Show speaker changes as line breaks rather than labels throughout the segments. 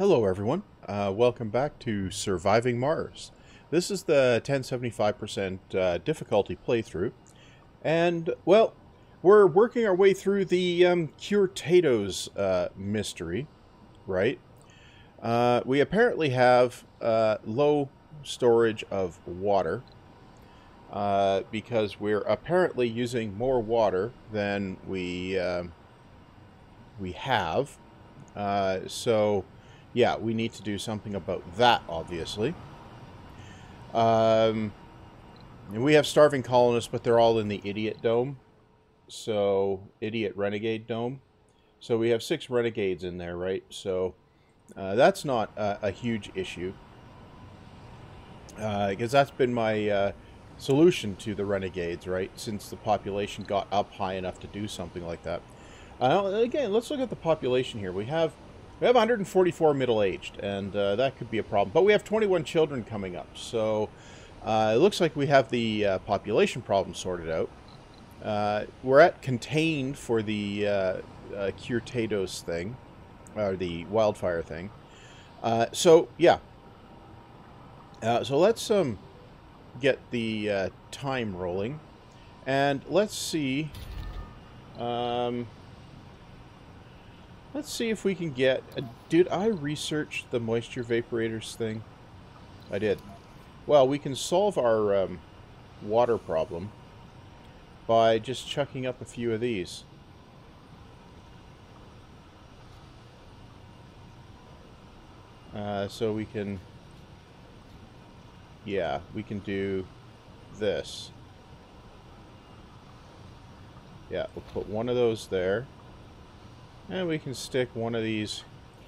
Hello, everyone. Uh, welcome back to Surviving Mars. This is the 1075% uh, difficulty playthrough. And, well, we're working our way through the um, Curtados uh, mystery, right? Uh, we apparently have uh, low storage of water uh, because we're apparently using more water than we, um, we have. So yeah, we need to do something about that, obviously. Um, we have starving colonists, but they're all in the idiot dome. So, idiot renegade dome. So we have six renegades in there, right? So uh, that's not a, a huge issue. Because uh, that's been my uh, solution to the renegades, right? Since the population got up high enough to do something like that. Uh, again, let's look at the population here. We have we have 144 middle-aged, and uh, that could be a problem. But we have 21 children coming up, so uh, it looks like we have the uh, population problem sorted out. Uh, we're at contained for the uh, uh, Curtados thing, or the wildfire thing. so, yeah. so let's um, get the time rolling, and let's see... Um, Let's see if we can get... Uh, did I research the moisture vaporators thing? I did. Well, we can solve our um, water problem by just chucking up a few of these. Uh, so we can... Yeah, we can do this. Yeah, we'll put one of those there. And we can stick one of these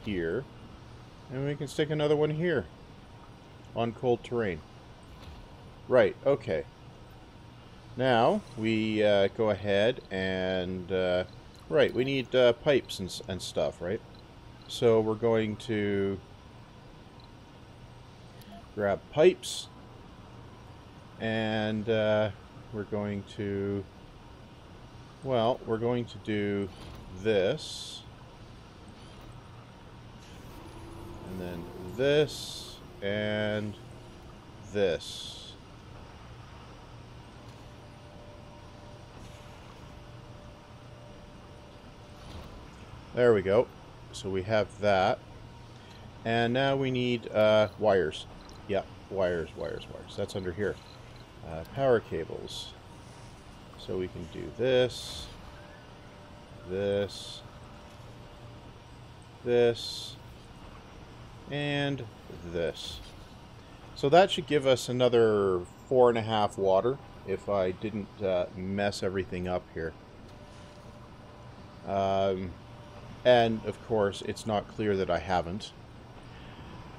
here. And we can stick another one here. On cold terrain. Right, okay. Now, we uh, go ahead and... Uh, right, we need uh, pipes and, and stuff, right? So we're going to grab pipes. And uh, we're going to... Well, we're going to do this. And then this and this. There we go. So we have that. And now we need uh, wires. Yeah, wires, wires, wires. That's under here. Uh, power cables. So we can do this this, this, and this. So that should give us another four and a half water if I didn't uh, mess everything up here. Um, and of course, it's not clear that I haven't.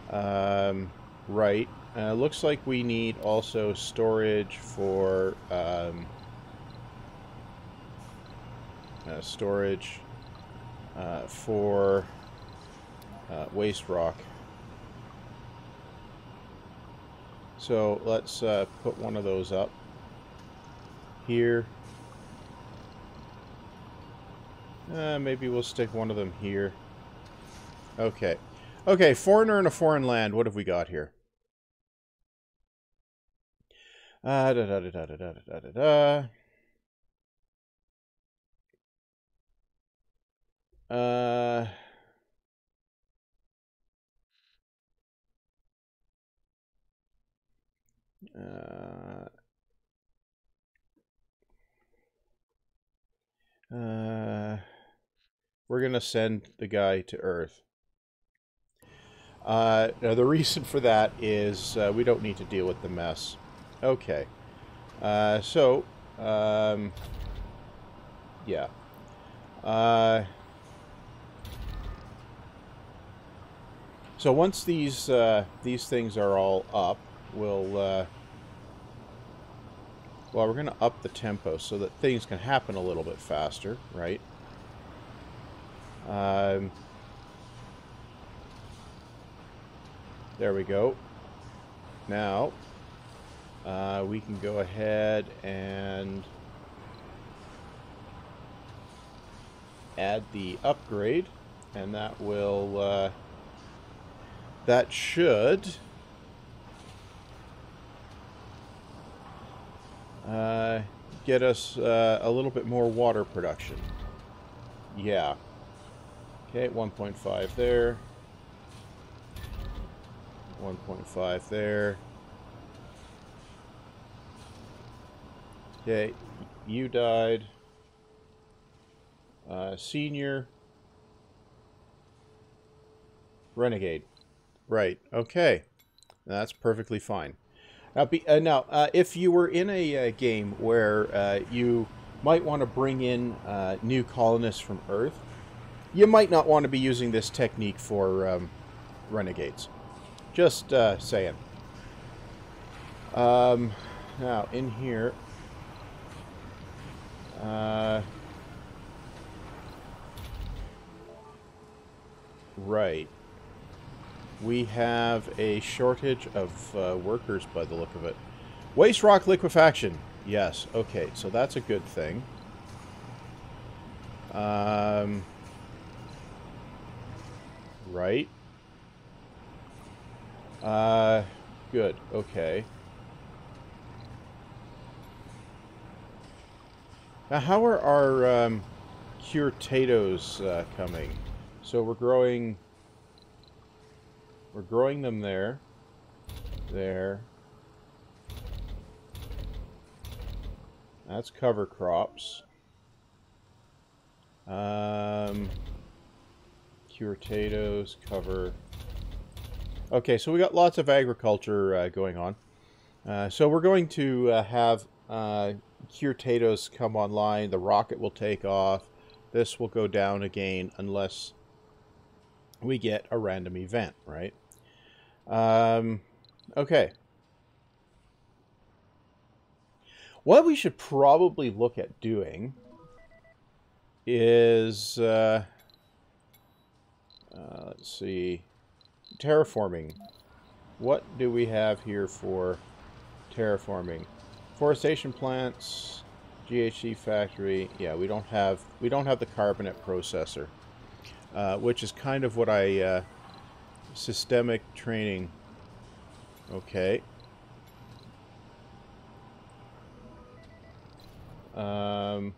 Um, right. Uh, looks like we need also storage for um, uh, storage uh, for uh, waste rock. So let's uh, put one of those up here. Maybe we'll stick one of them here. Okay. Okay, foreigner in a foreign land. What have we got here? Uh, da da da da da da da da da. Uh, uh, uh, we're going to send the guy to Earth. Uh, now the reason for that is uh, we don't need to deal with the mess. Okay. Uh, so, um, yeah. Uh, So once these uh, these things are all up, we'll uh, well we're going to up the tempo so that things can happen a little bit faster, right? Um, there we go. Now uh, we can go ahead and add the upgrade, and that will uh, that should... Uh, get us uh, a little bit more water production. Yeah. Okay, 1.5 there. 1.5 there. Okay, you died. Uh, senior. Renegade. Right, okay. That's perfectly fine. Now, be, uh, now uh, if you were in a uh, game where uh, you might want to bring in uh, new colonists from Earth, you might not want to be using this technique for um, renegades. Just uh, saying. Um, now, in here... right we have a shortage of uh, workers by the look of it. Waste rock liquefaction. Yes, okay, so that's a good thing. Um, right. Uh, good, okay. Now, how are our um, potatoes uh, coming? So we're growing we're growing them there. There. That's cover crops. Um, cure potatoes, cover. Okay, so we got lots of agriculture uh, going on. Uh, so we're going to uh, have uh, cure potatoes come online. The rocket will take off. This will go down again unless we get a random event, right? Um, okay. What we should probably look at doing is, uh, uh, let's see, terraforming. What do we have here for terraforming? Forestation plants, GHG factory. Yeah, we don't have we don't have the carbonate processor, uh, which is kind of what I uh, Systemic training. Okay. Um,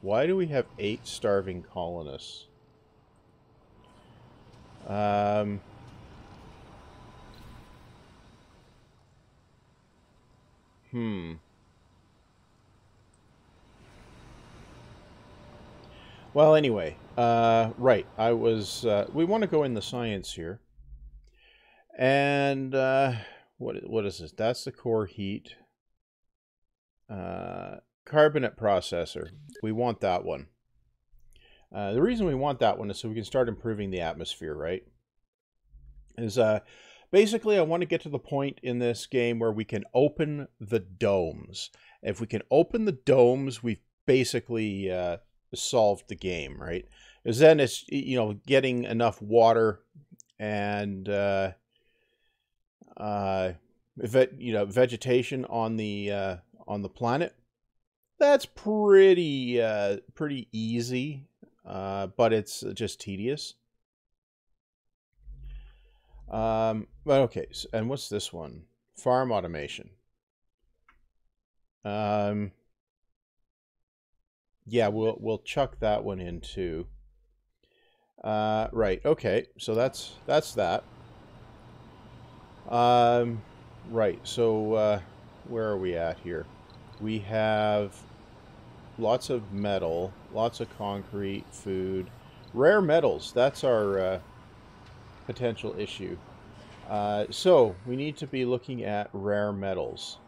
why do we have eight starving colonists? Um, hmm. Well, anyway, uh, right. I was. Uh, we want to go in the science here, and uh, what what is this? That's the core heat. Uh, carbonate processor. We want that one. Uh, the reason we want that one is so we can start improving the atmosphere, right? Is uh, basically I want to get to the point in this game where we can open the domes. If we can open the domes, we've basically uh, solved the game, right? Because then it's you know getting enough water and uh, uh, you know vegetation on the uh, on the planet. That's pretty uh, pretty easy, uh, but it's just tedious. Um, but okay, so, and what's this one? Farm automation. Um, yeah, we'll we'll chuck that one in too. Uh, right. Okay. So that's that's that. Um, right. So uh, where are we at here? We have lots of metal, lots of concrete, food, rare metals. That's our uh, potential issue. Uh, so we need to be looking at rare metals.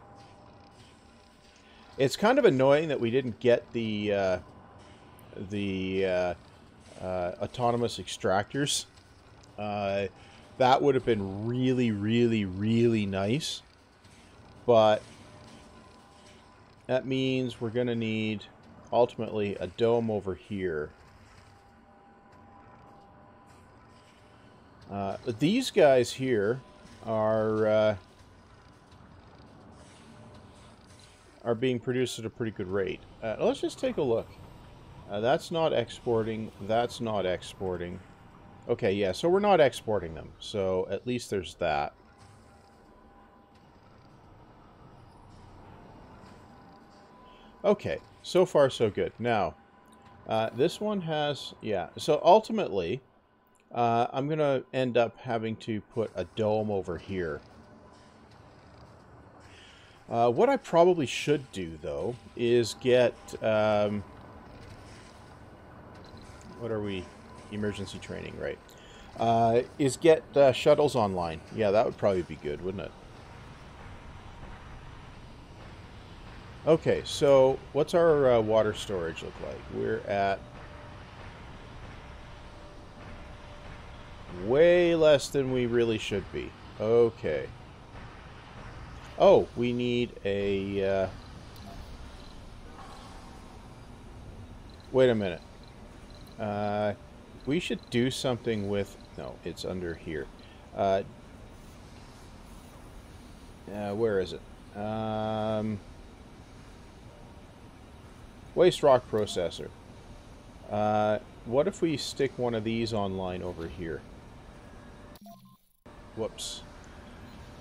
It's kind of annoying that we didn't get the uh, the uh, uh, autonomous extractors. Uh, that would have been really, really, really nice. But that means we're going to need ultimately a dome over here. Uh, these guys here are uh, are being produced at a pretty good rate. Uh, let's just take a look. Uh, that's not exporting. That's not exporting. Okay, yeah, so we're not exporting them. So at least there's that. Okay, so far so good. Now, uh, this one has, yeah, so ultimately, uh, I'm going to end up having to put a dome over here. Uh, what I probably should do, though, is get, um, what are we, emergency training, right, uh, is get uh, shuttles online. Yeah, that would probably be good, wouldn't it? Okay, so what's our uh, water storage look like? We're at way less than we really should be. Okay. Oh, we need a... Uh... Wait a minute. Uh, we should do something with... No, it's under here. Uh, uh, where is it? Um... Waste rock processor. Uh, what if we stick one of these online over here? Whoops.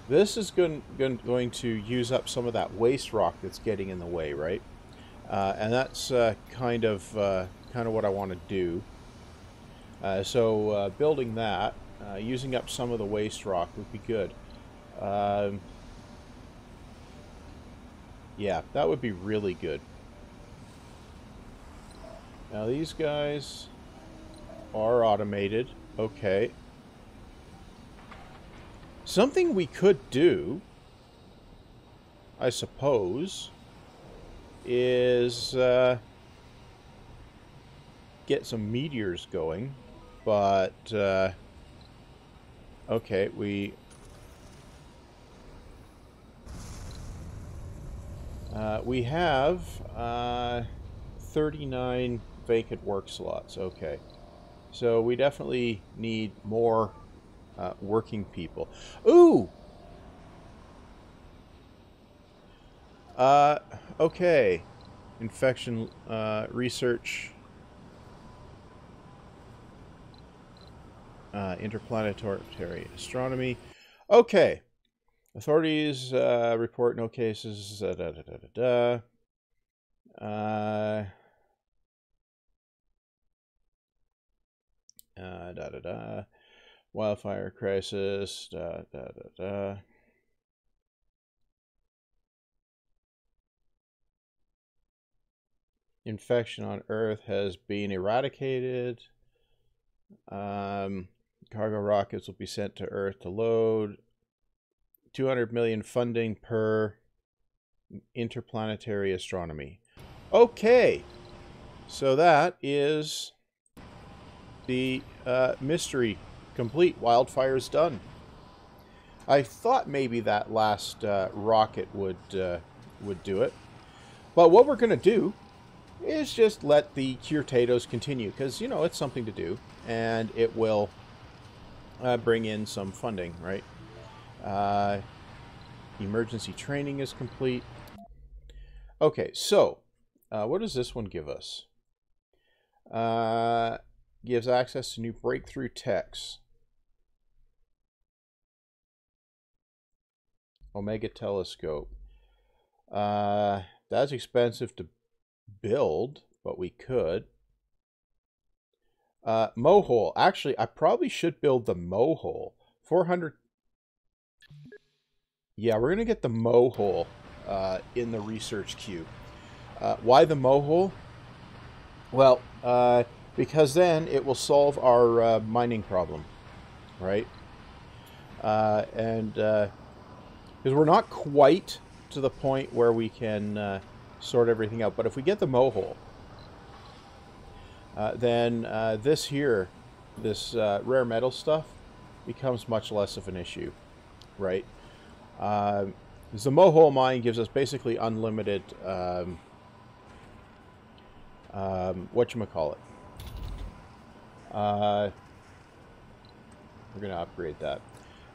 This is going, going to use up some of that waste rock that's getting in the way, right? Uh, and that's uh, kind of uh, kind of what I want to do. Uh, so uh, building that, uh, using up some of the waste rock would be good. Um, yeah, that would be really good. Now these guys are automated. Okay. Something we could do, I suppose, is uh, get some meteors going. But, uh, okay, we... Uh, we have uh, 39 vacant work slots. Okay. So we definitely need more uh, working people. Ooh! Uh, okay. Infection uh, research. Uh, interplanetary astronomy. Okay. Authorities uh, report no cases. Da, da, da, da, uh, Uh, da da da. Wildfire crisis. Da da da da. Infection on Earth has been eradicated. Um, cargo rockets will be sent to Earth to load. 200 million funding per interplanetary astronomy. Okay, so that is the uh, mystery complete. Wildfire's done. I thought maybe that last uh, rocket would uh, would do it. But what we're going to do is just let the Curtados continue, because, you know, it's something to do, and it will uh, bring in some funding, right? Uh, emergency training is complete. Okay, so, uh, what does this one give us? Uh, gives access to new breakthrough techs. Omega telescope. Uh, that's expensive to build, but we could. Uh, Mohole. Actually, I probably should build the Mohole. 400. Yeah, we're going to get the Mohole uh, in the research queue. Uh, why the Mohole? Well, uh, because then it will solve our uh, mining problem, right? Uh, and because uh, we're not quite to the point where we can uh, sort everything out, but if we get the mohole, uh, then uh, this here, this rare metal stuff, becomes much less of an issue, right? Um, the mohole mine gives us basically unlimited um, um, what you call it uh, we're going to upgrade that.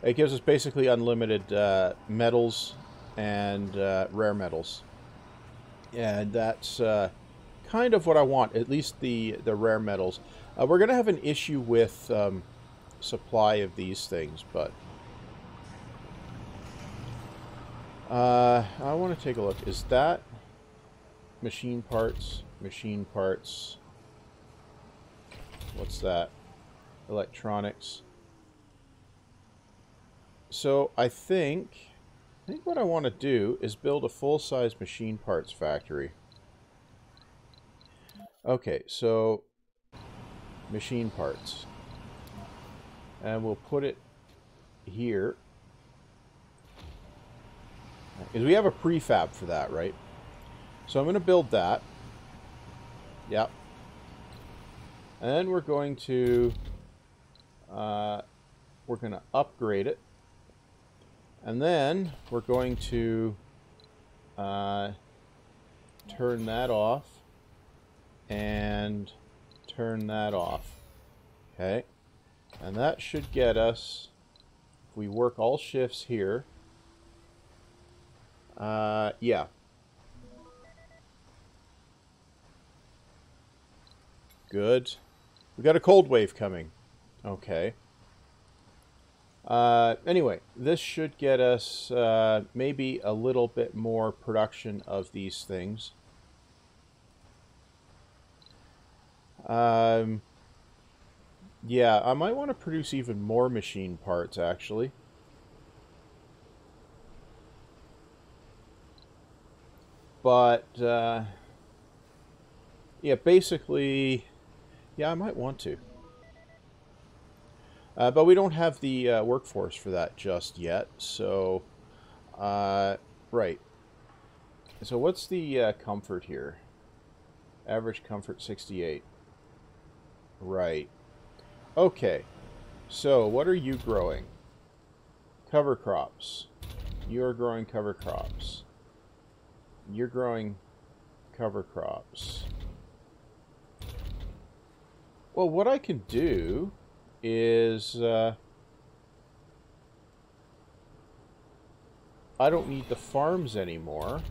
It gives us basically unlimited uh, metals and uh, rare metals. And that's uh, kind of what I want, at least the, the rare metals. Uh, we're going to have an issue with um, supply of these things, but... Uh, I want to take a look. Is that machine parts? Machine parts. What's that? Electronics. So I think, I think what I want to do is build a full-size machine parts factory. Okay, so machine parts. And we'll put it here. Because we have a prefab for that, right? So I'm going to build that. Yep. And we're going to uh, we're going to upgrade it. And then we're going to uh, turn that off and turn that off. Okay. And that should get us, if we work all shifts here, uh, yeah. Good. We got a cold wave coming. Okay. Uh, anyway, this should get us uh, maybe a little bit more production of these things. Um, yeah, I might want to produce even more machine parts, actually. But, uh, yeah, basically, yeah, I might want to. Uh, but we don't have the uh, workforce for that just yet, so, uh, right. So what's the uh, comfort here? Average comfort 68. Right. Okay. So, what are you growing? Cover crops. You're growing cover crops. You're growing cover crops. Well, what I can do is... Uh, I don't need the farms anymore.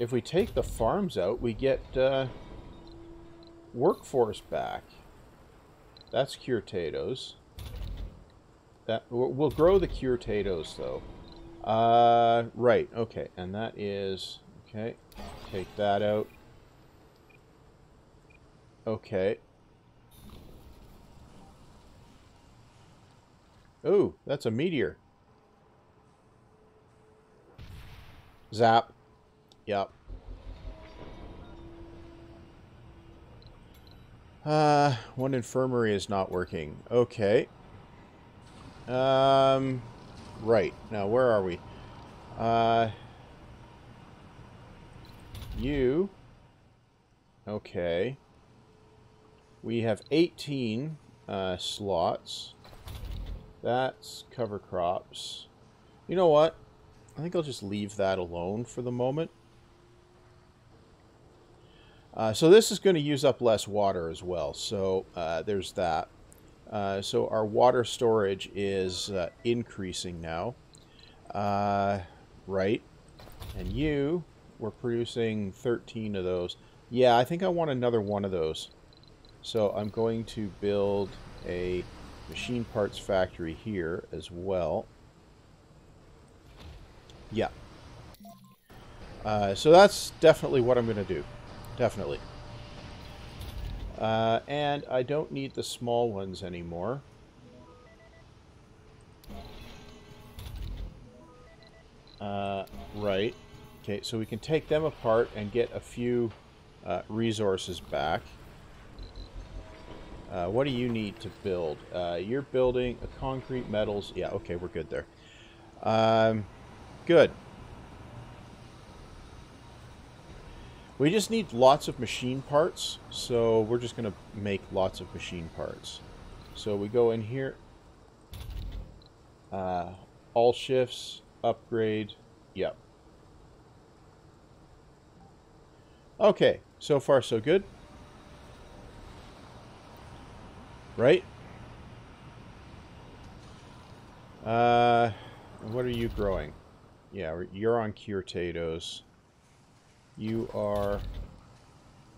if we take the farms out, we get uh, workforce back. That's curtados. That we'll grow the curtados though. Uh, right. Okay, and that is okay. Take that out. Okay. Ooh, that's a meteor. Zap. Yep. Uh, one infirmary is not working. Okay. Um, right. Now, where are we? Uh, you. Okay. We have 18 uh, slots. That's cover crops. You know what? I think I'll just leave that alone for the moment. Uh, so this is going to use up less water as well. So uh, there's that. Uh, so our water storage is uh, increasing now. Uh, right. And you, we're producing 13 of those. Yeah, I think I want another one of those. So I'm going to build a machine parts factory here as well. Yeah. Uh, so that's definitely what I'm going to do. Definitely. Uh, and I don't need the small ones anymore. Uh, right. Okay, so we can take them apart and get a few uh, resources back. Uh, what do you need to build? Uh, you're building a concrete metals. Yeah, okay, we're good there. Um, good. We just need lots of machine parts, so we're just going to make lots of machine parts. So we go in here, uh, all shifts, upgrade, yep. Okay, so far so good. Right? Uh, what are you growing? Yeah, you're on curtados. You are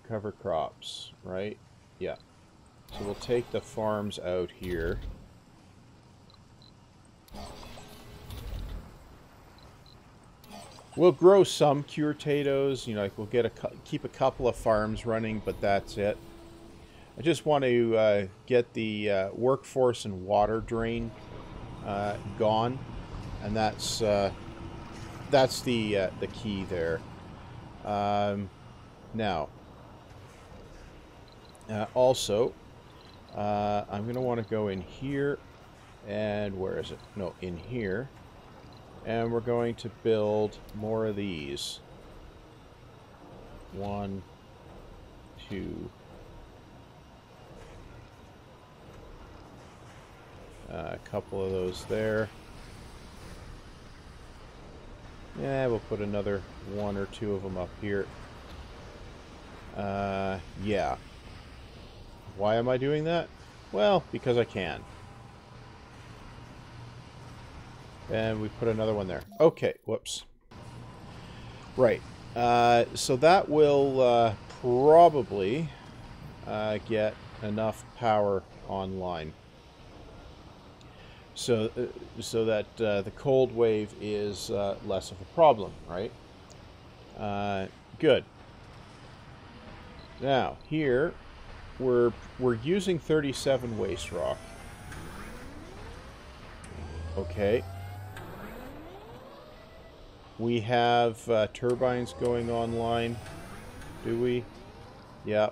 cover crops, right? Yeah. So we'll take the farms out here. We'll grow some curtados, you know, like we'll get a keep a couple of farms running, but that's it. I just want to uh, get the uh, workforce and water drain uh, gone, and that's uh, that's the uh, the key there. Um, now, uh, also, I'm going to want to go in here, and where is it? No, in here. And we're going to build more of these. One, two, uh, a couple of those there. Yeah, we'll put another one or two of them up here. Uh, yeah. Why am I doing that? Well, because I can. And we put another one there. Okay, whoops. Right. Uh, so that will uh, probably uh, get enough power online. So, uh, so that uh, the cold wave is uh, less of a problem, right? good. Now, here, we're, we're using 37 waste rock. Okay. We have uh, turbines going online. Do we? Yeah.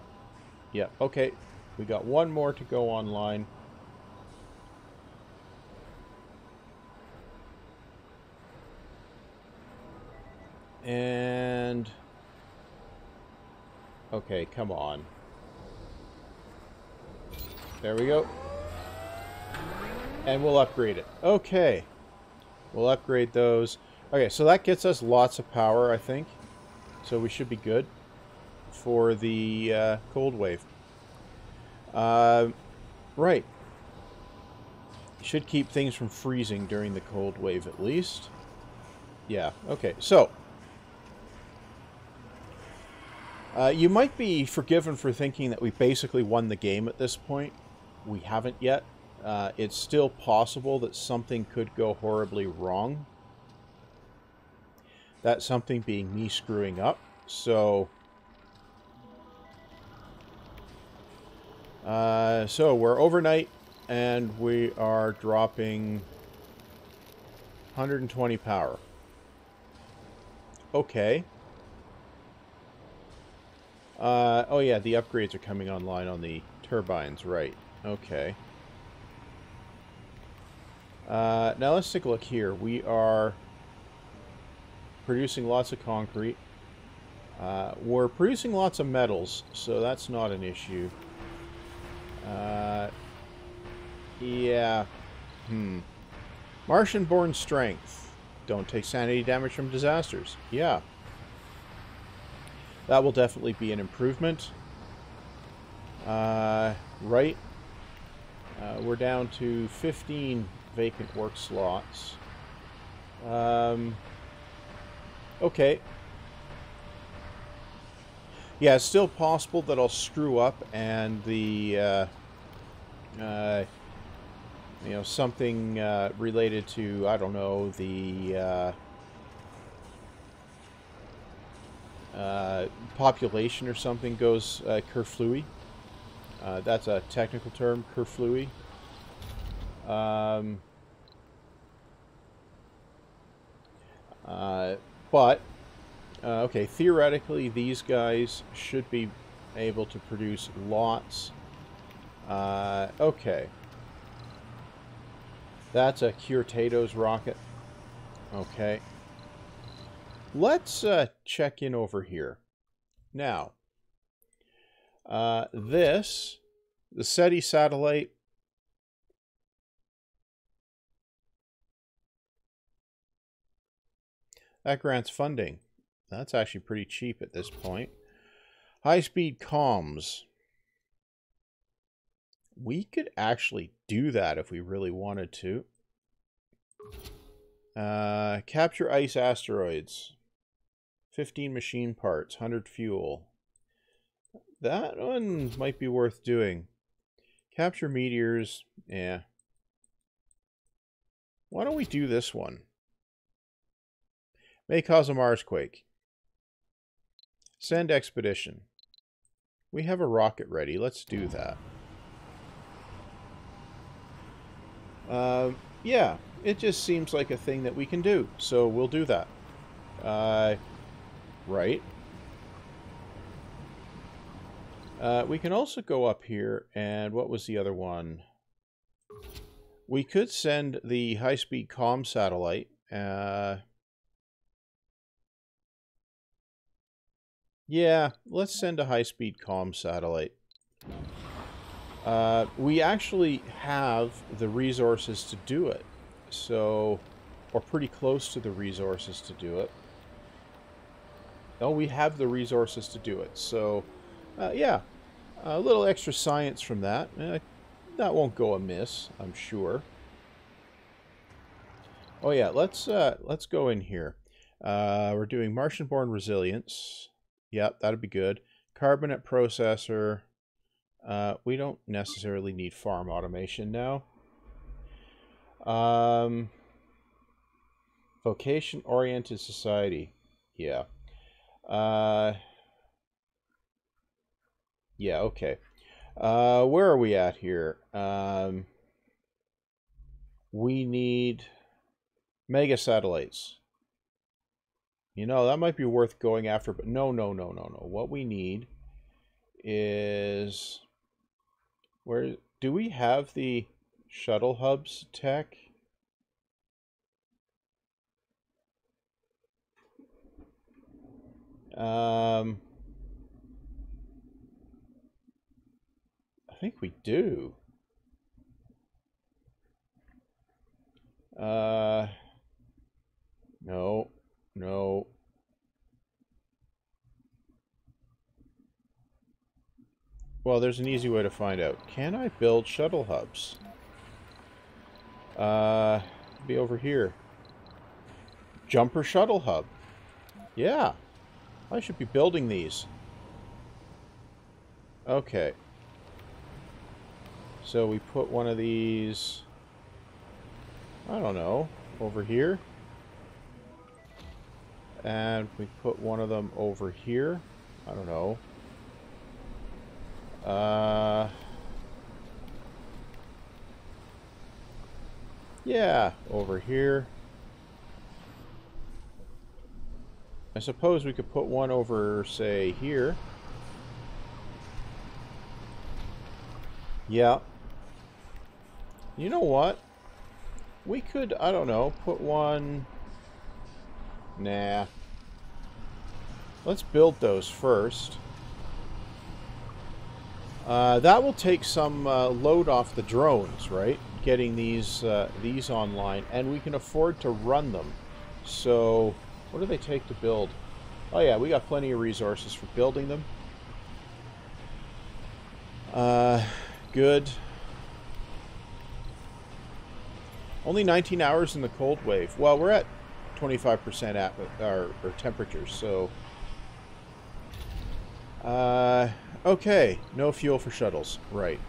Yeah. Okay. We got one more to go online. And... Okay, come on. There we go. And we'll upgrade it. Okay. We'll upgrade those. Okay, so that gets us lots of power, I think. So we should be good for the uh, cold wave. Uh, right. Should keep things from freezing during the cold wave at least. Yeah, okay. So, uh, you might be forgiven for thinking that we basically won the game at this point. We haven't yet. Uh, it's still possible that something could go horribly wrong that something being me screwing up. So, uh, so we're overnight and we are dropping 120 power. Okay. Uh, oh yeah, the upgrades are coming online on the turbines, right. Okay. Uh, now let's take a look here. We are producing lots of concrete. Uh, we're producing lots of metals, so that's not an issue. Uh, yeah. Hmm. Martian-born strength. Don't take sanity damage from disasters. Yeah. That will definitely be an improvement. Uh, right. Uh, we're down to 15 vacant work slots. Um, Okay. Yeah, it's still possible that I'll screw up and the, uh, uh, you know, something uh, related to, I don't know, the uh, uh, population or something goes uh, kerflooey. Uh, that's a technical term, kerflooey. Um, uh, but, uh, okay, theoretically, these guys should be able to produce lots. Uh, okay. That's a Curtados rocket. Okay. Let's uh, check in over here. Now, uh, this, the SETI satellite, That grants funding. That's actually pretty cheap at this point. High-speed comms. We could actually do that if we really wanted to. Uh, capture ice asteroids. 15 machine parts, 100 fuel. that one might be worth doing. Capture meteors, yeah. Why don't we do this one? May cause a Marsquake. Send expedition. We have a rocket ready. Let's do that. Uh, yeah, it just seems like a thing that we can do. So we'll do that. Uh, right. Uh, we can also go up here, and what was the other one? We could send the high-speed comm satellite. Uh, yeah, let's send a high-speed comm satellite. Uh, we actually have the resources to do it. So, or pretty close to the resources to do it. Oh, we have the resources to do it. So, uh, yeah, a little extra science from that. Uh, that won't go amiss, I'm sure. Oh yeah, let's uh, let's go in here. Uh, we're doing Martian-born resilience. Yep, that'd be good. Carbonate processor. Uh, we don't necessarily need farm automation now. Um, Vocation-oriented society. Yeah. Uh, yeah, okay. Uh, where are we at here? Um, we need mega satellites. You know, that might be worth going after, but no, no, no, no, no. What we need is... Where... Do we have the shuttle hubs tech? Um... I think we do. Uh, no, no. Well, there's an easy way to find out. Can I build shuttle hubs? Uh, be over here. Jumper shuttle hub. Yeah. I should be building these. Okay. So we put one of these, I don't know, over here. And we put one of them over here. I don't know. Uh, yeah, over here. I suppose we could put one over, say, here. Yeah, you know what? We could, I don't know, put one... Nah. Let's build those first. Uh, that will take some uh, load off the drones, right? Getting these uh, these online, and we can afford to run them. So, what do they take to build? Oh yeah, we got plenty of resources for building them. Uh, good. Only 19 hours in the cold wave. Well, we're at 25% at our, temperatures, so... Uh, okay, no fuel for shuttles. Right.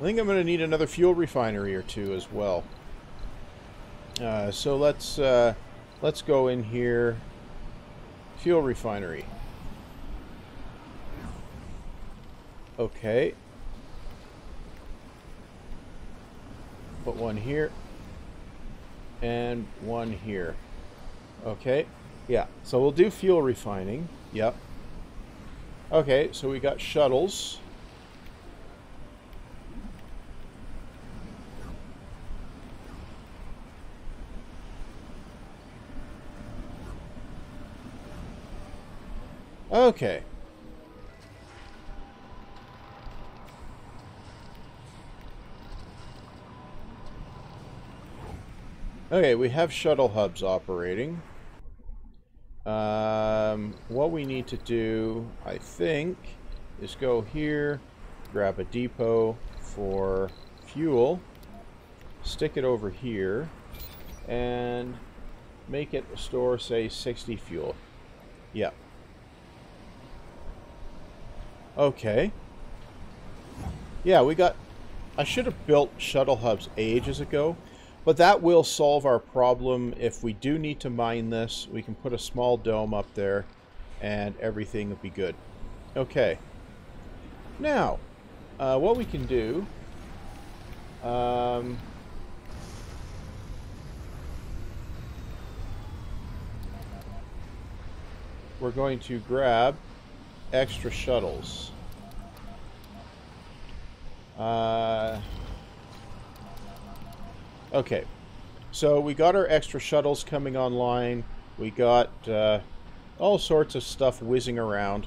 I think I'm going to need another fuel refinery or two as well. Uh, so let's uh, let's go in here. Fuel refinery. Okay. Put one here. And one here. Okay. Yeah. So we'll do fuel refining. Yep. Okay, so we got shuttles. Okay. Okay, we have shuttle hubs operating. Um, what we need to do, I think, is go here, grab a depot for fuel, stick it over here, and make it store, say, 60 fuel. Yep. Okay. Yeah, we got... I should have built shuttle hubs ages ago, but that will solve our problem. If we do need to mine this, we can put a small dome up there, and everything will be good. Okay. Now, uh, what we can do... Um, we're going to grab extra shuttles. Uh, okay, so we got our extra shuttles coming online. We got uh, all sorts of stuff whizzing around.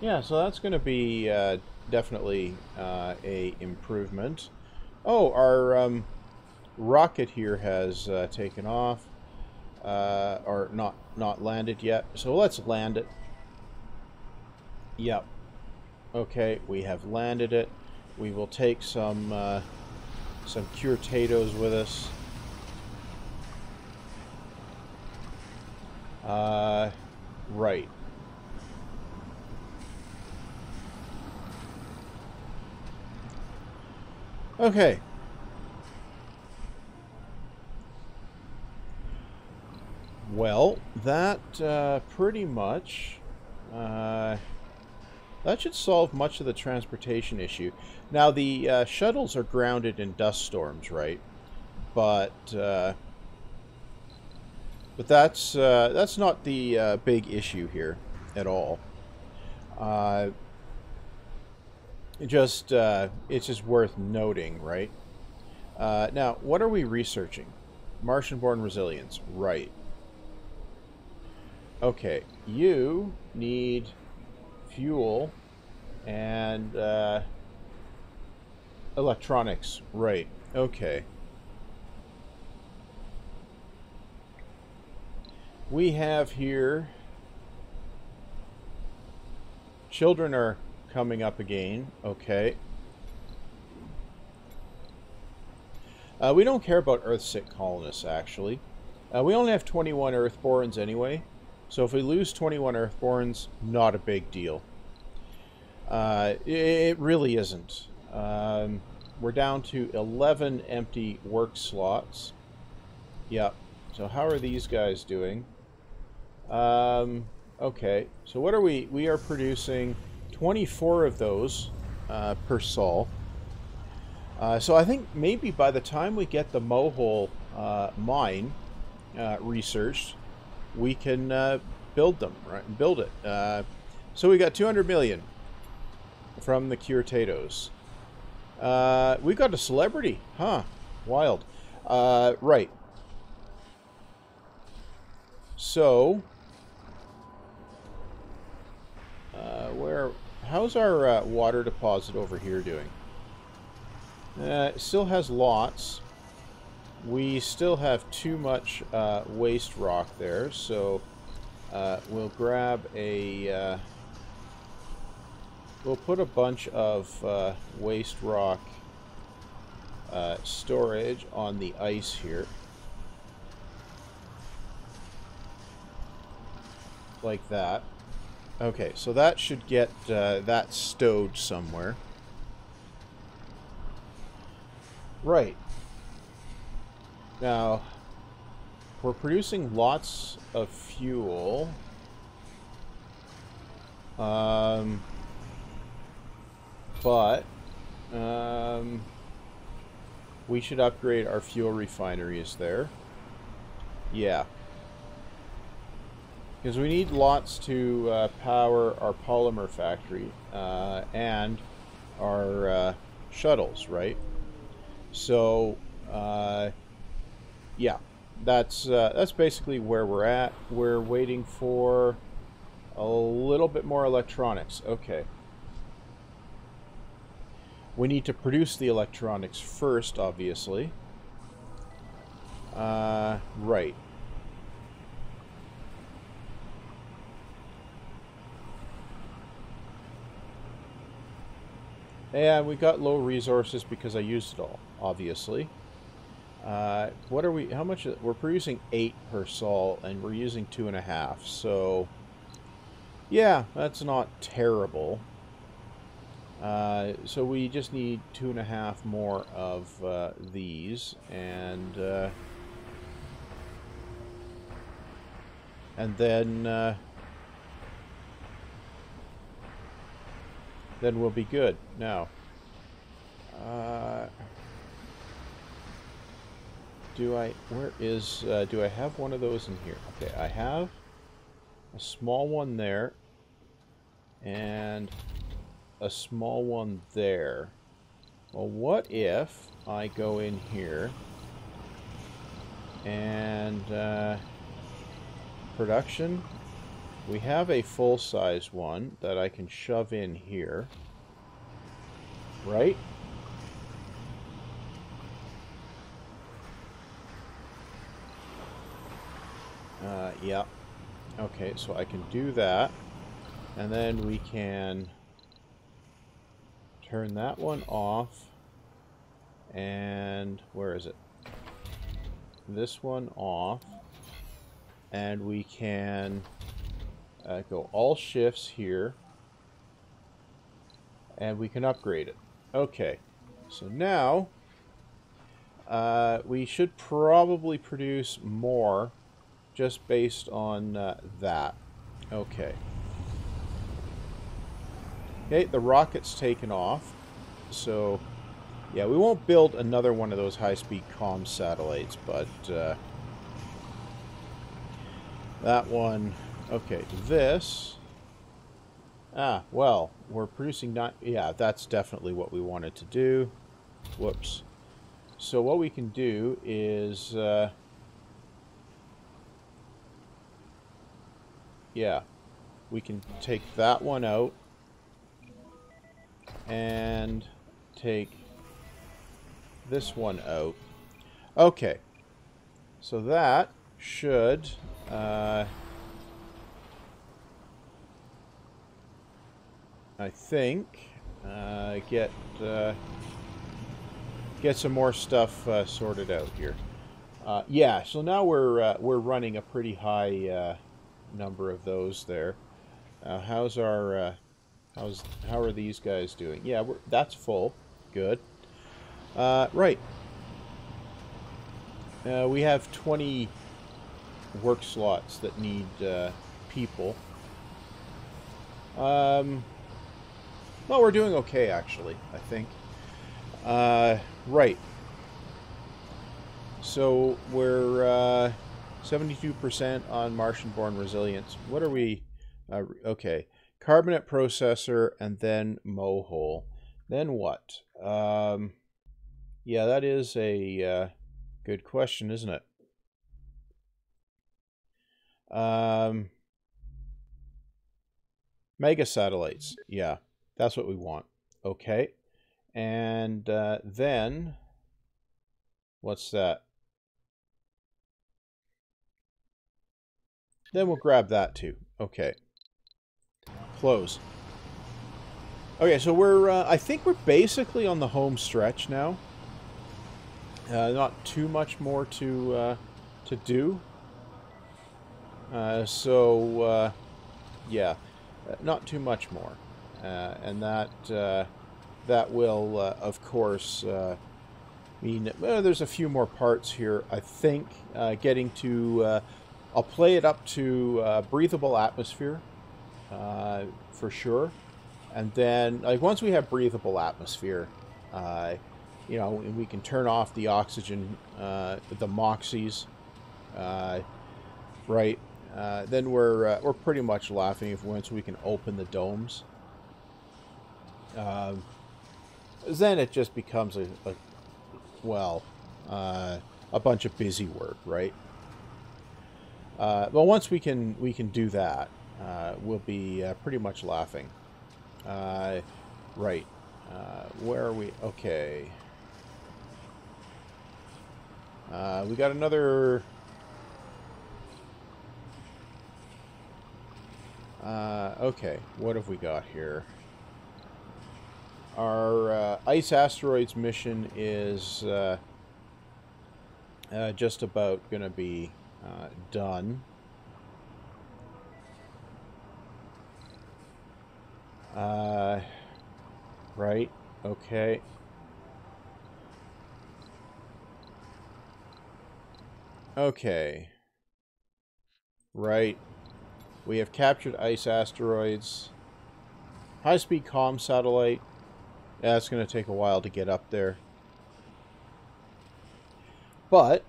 Yeah, so that's going to be uh, definitely uh, a improvement. Oh, our um, rocket here has uh, taken off, uh, or not not landed yet. So let's land it. Yep. Okay, we have landed it. We will take some uh, some curtados with us. Uh, right. Okay. Well, that uh, pretty much uh, that should solve much of the transportation issue. Now, the uh, shuttles are grounded in dust storms, right? But uh, but that's uh, that's not the uh, big issue here at all. Uh, just uh, it's just worth noting, right? now, what are we researching? Martian-born resilience, right? Okay, you need fuel and electronics. Right. Okay. We have here children are coming up again. Okay. Uh, we don't care about Earth-sick colonists, actually. Uh, we only have 21 Earthborns anyway. So if we lose 21 Earthborns, not a big deal. Uh, it really isn't. Um, we're down to 11 empty work slots. Yep. So how are these guys doing? Um, okay. So what are we? We are producing 24 of those uh, per sol. Uh, so I think maybe by the time we get the Mohole uh, mine uh, researched, we can uh, build them, right? And build it. Uh, so we got 200 million from the Curtados. Uh, we got a celebrity, huh? Wild. Uh, right. So, uh, where? How's our uh, water deposit over here doing? Uh, still has lots. We still have too much uh, waste rock there, so uh, we'll grab a... We'll put a bunch of uh, waste rock uh, storage on the ice here. Like that. Okay, so that should get uh, that stowed somewhere. Right. Now, we're producing lots of fuel. Um, but um, we should upgrade our fuel refineries there. Yeah. Because we need lots to uh, power our polymer factory uh, and our uh, shuttles, right? So, uh, yeah, that's uh, that's basically where we're at. We're waiting for a little bit more electronics. Okay. We need to produce the electronics first, obviously. Uh, right. And we got low resources because I used it all, obviously. Uh, what are we, how much, we're producing eight per sol, and we're using two and a half, so, yeah, that's not terrible. Uh, so we just need two and a half more of uh, these, and uh, and then uh, then we'll be good. Now, uh, do I? Where is? Do I have one of those in here? Okay, I have a small one there, and a small one there. Well, what if I go in here and uh, production? We have a full-size one that I can shove in here, right? Uh, yeah. Okay, so I can do that. And then we can turn that one off. And where is it? This one off. And we can uh, go all shifts here. And we can upgrade it. Okay. So now uh, we should probably produce more just based on uh, that. Okay. Okay, the rocket's taken off. So, yeah, we won't build another one of those high-speed comm satellites, but uh, that one... Okay, this... Ah, well, we're producing not... Yeah, that's definitely what we wanted to do. Whoops. So what we can do is... Uh, yeah, we can take that one out and take this one out. Okay, so that should uh, I think uh, get uh, get some more stuff uh, sorted out here. Uh, yeah, so now we're uh, we're running a pretty high uh, number of those there. How's our, uh, how's, how are these guys doing? Yeah, that's full. Good. Uh, right. Uh, we have 20 work slots that need uh, people. Um, well, we're doing okay, actually, I think. Uh, right. So we're uh, 72% on Martian-born resilience. What are we... Uh, okay. Carbonate processor and then mohole. Then what? Um, yeah, that is a uh, good question, isn't it? Um, mega satellites. Yeah, that's what we want. Okay. And uh, then, what's that? Then we'll grab that too. Okay. Close. Okay, so we're, uh, I think we're basically on the home stretch now. Uh, not too much more to, uh, to do. Uh, so, uh, yeah, uh, not too much more. and that, that will, of course, mean, well, there's a few more parts here, I think, getting to I'll play it up to breathable atmosphere uh, for sure. And then, like, once we have breathable atmosphere, uh, you know, we can turn off the oxygen, uh, the MOXIEs, uh, right? Uh, then we're we're pretty much laughing if once we can open the domes. Um, then it just becomes a, a well, a bunch of busy work, right? Uh, well, once we can we can do that, uh, we'll be uh, pretty much laughing. Uh, right. Uh, where are we? Okay. Uh, we got another... okay, what have we got here? Our Ice Asteroids mission is just about going to be uh, done. Uh, right, Okay. Okay. Right. We have captured ice asteroids. High-speed comm satellite. Yeah, going to take a while to get up there. But,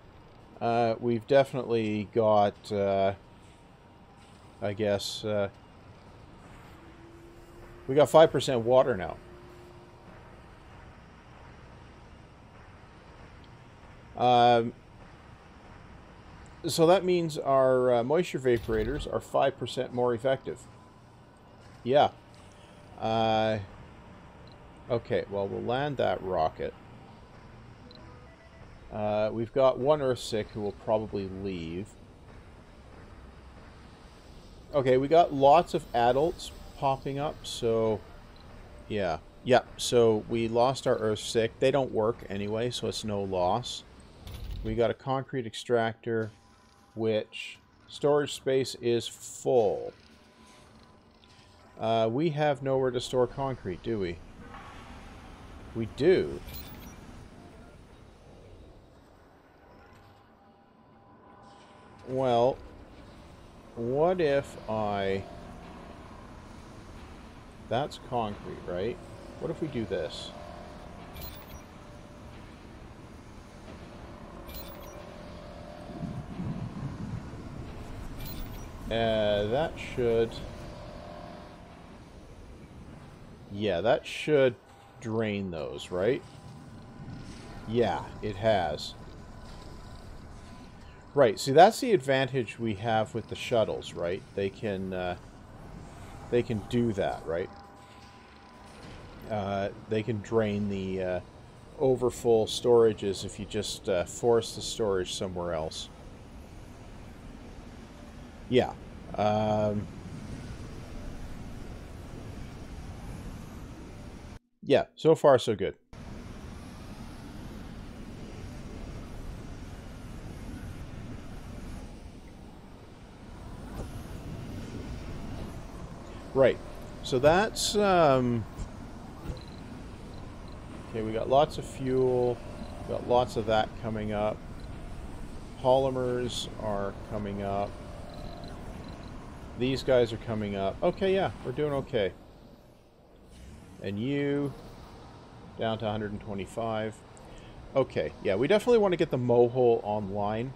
uh, we've definitely got, uh, I guess, uh, we got 5% water now. Um, so that means our uh, moisture vaporators are 5% more effective. Yeah. Uh, okay, well, we'll land that rocket. Uh, we've got one Earthsick who will probably leave. Okay, we got lots of adults popping up, so... Yeah. Yeah, so we lost our Earth Sick. They don't work anyway, so it's no loss. We got a concrete extractor, which storage space is full. Uh, we have nowhere to store concrete, do we? We do. Well, what if I... That's concrete, right? What if we do this? Uh, that should... Yeah, that should drain those, right? Yeah, it has. Right, see that's the advantage we have with the shuttles, right? They can, uh, they can do that, right? Uh, they can drain the uh, overfull storages if you just uh, force the storage somewhere else. Yeah. Um, yeah, so far so good. Right. So that's, um... Okay, we got lots of fuel. Got lots of that coming up. Polymers are coming up. These guys are coming up. Okay, yeah, we're doing okay. And you, down to 125. Okay, yeah, we definitely want to get the Mohole online.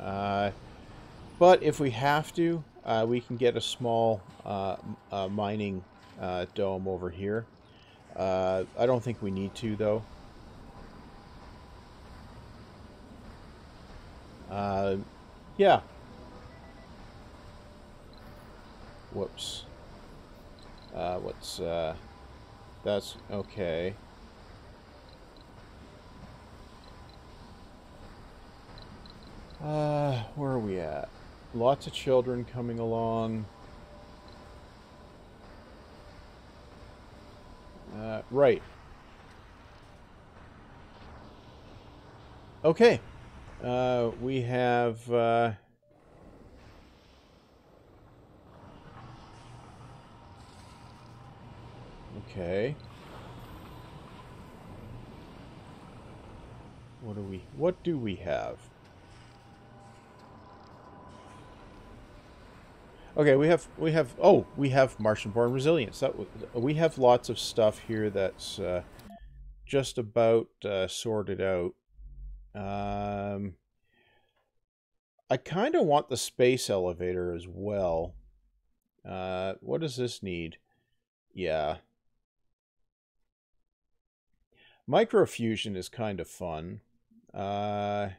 Uh, but if we have to, uh, we can get a small uh, uh, mining uh, dome over here. Uh, I don't think we need to, though. Uh, yeah. Whoops. what's, that's, okay. Where are we at? Lots of children coming along. Uh, right. Okay. Uh, we have... Uh, okay. What do we... What do we have? Okay, we have we have oh we have Martian-born resilience. That we have lots of stuff here that's uh, just about uh, sorted out. Um, I kind of want the space elevator as well. Uh, what does this need? Yeah. Microfusion is kind of fun. Uh,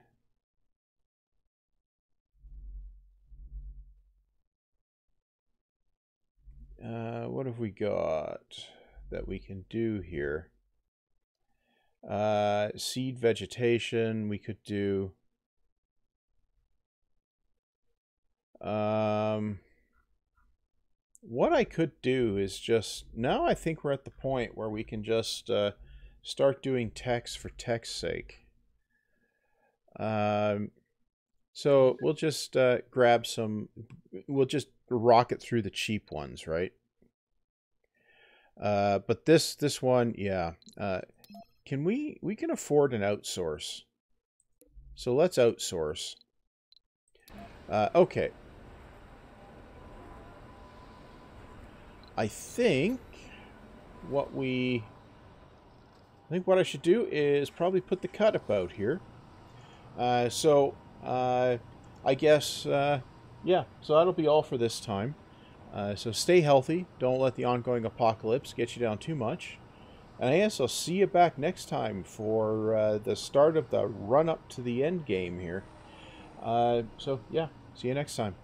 Uh, what have we got that we can do here? Uh, seed vegetation, we could do. Um, what I could do is just, now I think we're at the point where we can just uh, start doing text for text's sake. Um, so we'll just uh, grab some, we'll just rocket through the cheap ones, right? Uh, but this this one, yeah. Uh, can we we can afford an outsource? So let's outsource. Uh, okay. I think what we I think what I should do is probably put the cut about here. Uh, so, uh, I guess, uh, yeah, so that'll be all for this time. Uh, so stay healthy. Don't let the ongoing apocalypse get you down too much. And I guess I'll see you back next time for uh, the start of the run up to the end game here. Uh, so, yeah, see you next time.